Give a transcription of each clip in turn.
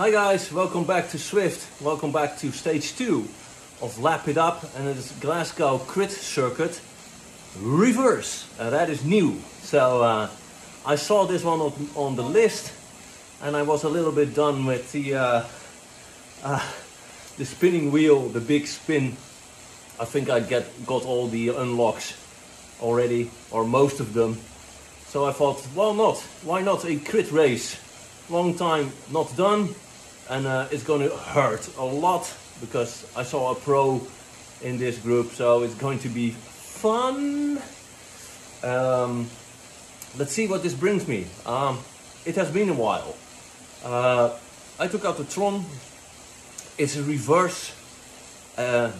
Hi guys, welcome back to Zwift. Welcome back to stage two of Lap It Up and it is Glasgow Crit Circuit Reverse. Uh, that is new. So uh, I saw this one on, on, the list and I was a little bit done with the uh, uh the spinning wheel, the big spin. I think I get got all the unlocks already or most of them. So I thought, well not? Why not a crit race? Long time not done and uh, it's going to hurt a lot because I saw a pro in this group so it's going to be fun. Um, let's see what this brings me. Um, it has been a while. Uh, I took out the Tron. It's a reverse uh,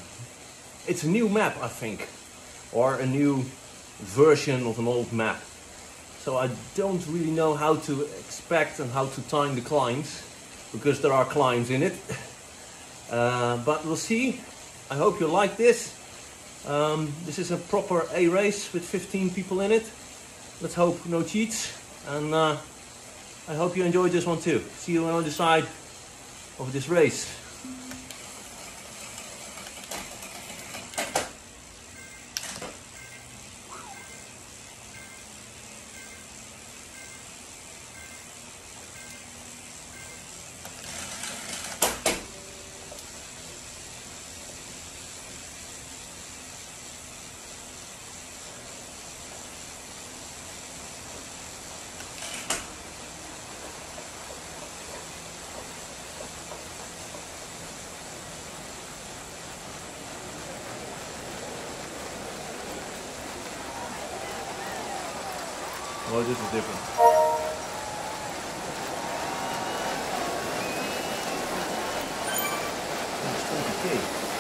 it's a new map I think or a new version of an old map. So I don't really know how to expect and how to time the climbs because there are climbs in it. Uh, but we'll see. I hope you like this. Um, this is a proper A race with 15 people in it. Let's hope no cheats. And uh, I hope you enjoyed this one too. See you on the side of this race. Okay.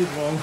It wrong.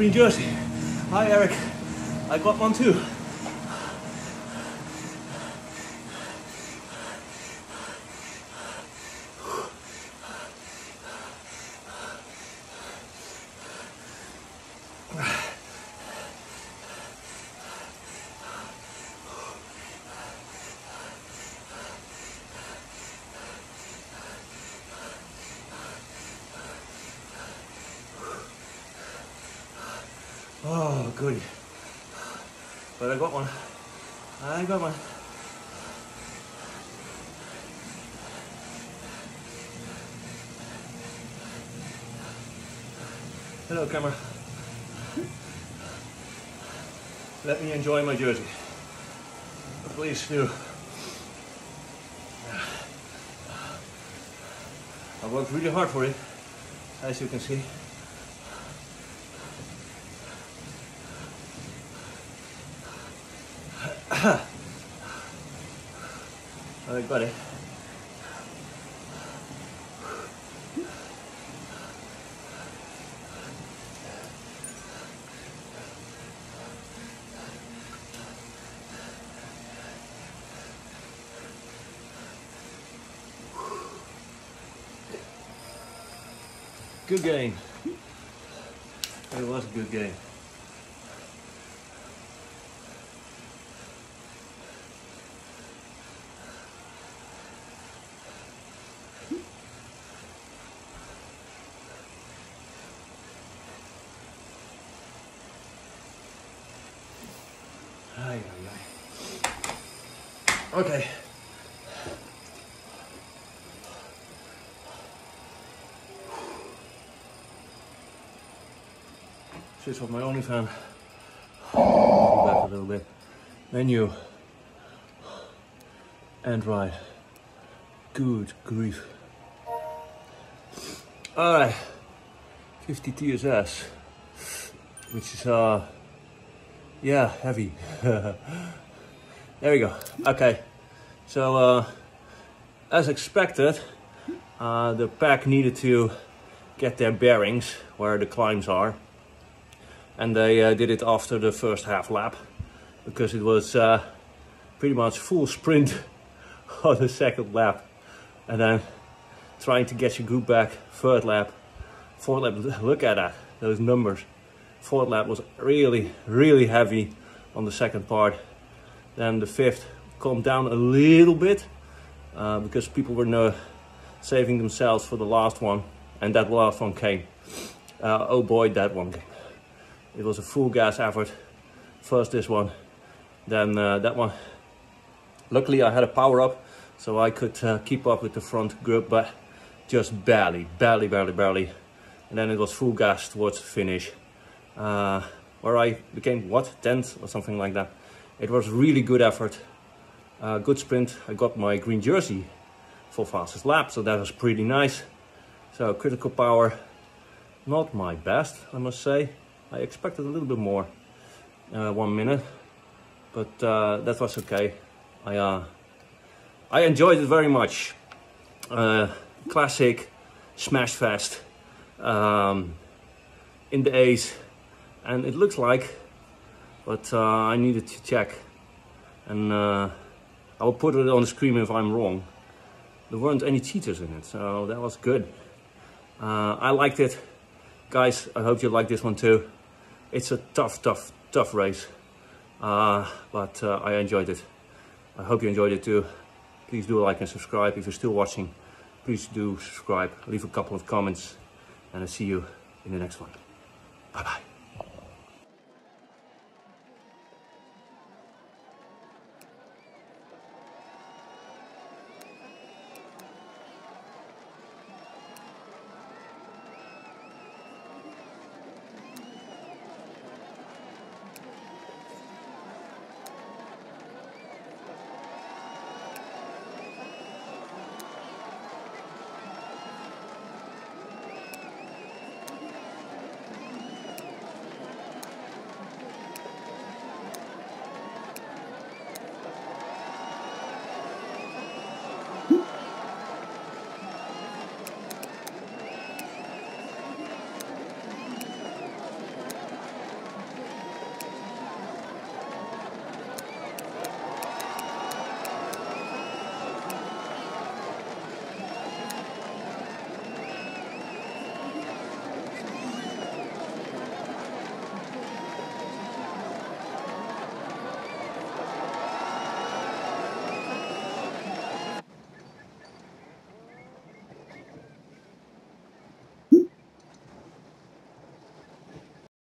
green jersey. Hi Eric. I got one too. Oh, goody. But I got one. I got one. Hello, camera. Let me enjoy my jersey. Please do. I worked really hard for it, as you can see. Got it. Good game. It was a good game. Okay. Switch off my OnlyFan. Go back a little bit. Menu. Android. Good grief. Alright. 50 TSS. Which is uh yeah, heavy. there we go. Okay. So uh as expected, uh, the pack needed to get their bearings where the climbs are. And they uh, did it after the first half lap because it was uh, pretty much full sprint on the second lap. And then trying to get your group back third lap fourth lap look at that those numbers. Fourth lap was really really heavy on the second part. Then the fifth calmed down a little bit uh, because people were no, saving themselves for the last one and that last one came. Uh, oh boy that one. Came it was a full gas effort. First this one then uh, that one. Luckily I had a power up so I could uh, keep up with the front group but just barely barely barely barely. And then it was full gas towards the finish. Uh, where I became what 10th or something like that. It was really good effort uh, good sprint I got my green jersey for fastest lap so that was pretty nice so critical power not my best I must say I expected a little bit more, uh, one minute, but uh, that was okay. I uh, I enjoyed it very much. Uh, classic smash fest um, in the A's, and it looks like, but uh, I needed to check, and uh, I will put it on the screen if I'm wrong. There weren't any cheaters in it, so that was good. I liked it. Guys, I hope you like this one too it's a tough, tough, tough race. Uh, but uh, I enjoyed it. I hope you enjoyed it too. Please do like and subscribe. If you're still watching, please do subscribe. Leave a couple of comments and I'll see you in the next one. Bye bye.